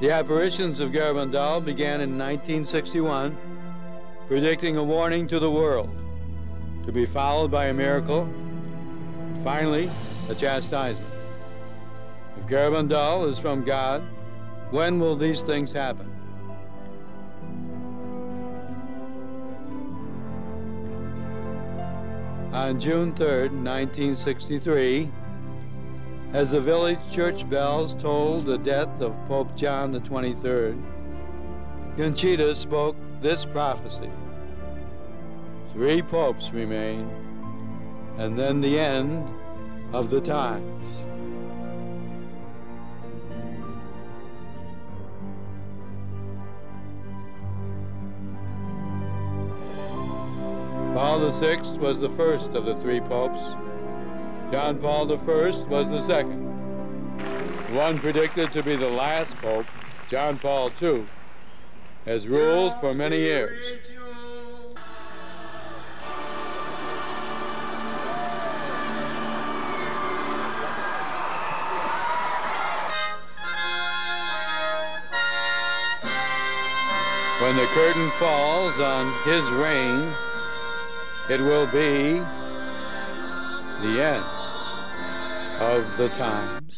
The apparitions of Garabandal began in 1961, predicting a warning to the world, to be followed by a miracle, and finally, a chastisement. If Garabandal is from God, when will these things happen? On June 3, 1963, as the village church bells tolled the death of Pope John the 23rd, Conchita spoke this prophecy. Three popes remain, and then the end of the times. Paul VI was the first of the three popes. John Paul I was the second. One predicted to be the last pope, John Paul II, has ruled for many years. When the curtain falls on his reign, it will be the end of the time.